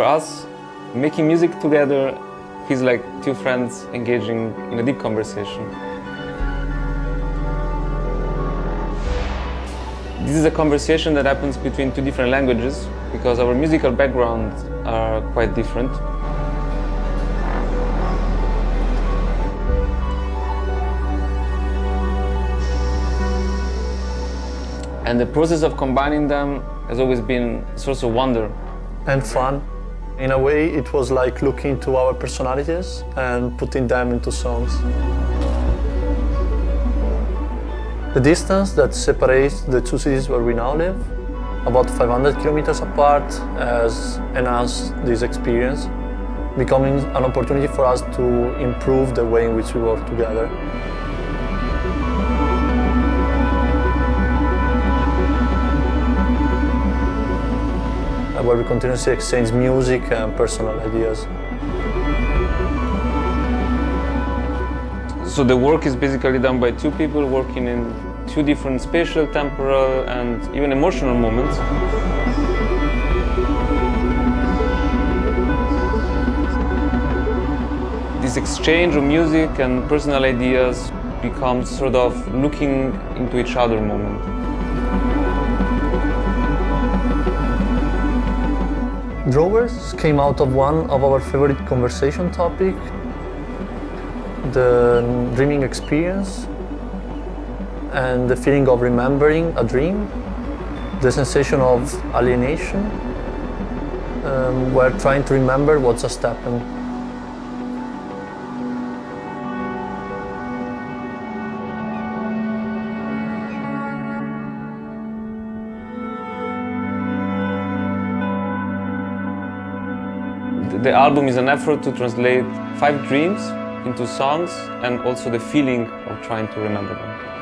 For us, making music together feels like two friends engaging in a deep conversation. This is a conversation that happens between two different languages because our musical backgrounds are quite different. And the process of combining them has always been a source of wonder. And fun. In a way, it was like looking to our personalities and putting them into songs. The distance that separates the two cities where we now live, about 500 kilometers apart, has enhanced this experience, becoming an opportunity for us to improve the way in which we work together. Uh, where we continuously exchange music and personal ideas. So the work is basically done by two people working in two different spatial, temporal and even emotional moments. This exchange of music and personal ideas becomes sort of looking into each other moment. Drawers came out of one of our favorite conversation topic, the dreaming experience and the feeling of remembering a dream, the sensation of alienation, um, are trying to remember what just happened. The album is an effort to translate five dreams into songs and also the feeling of trying to remember them.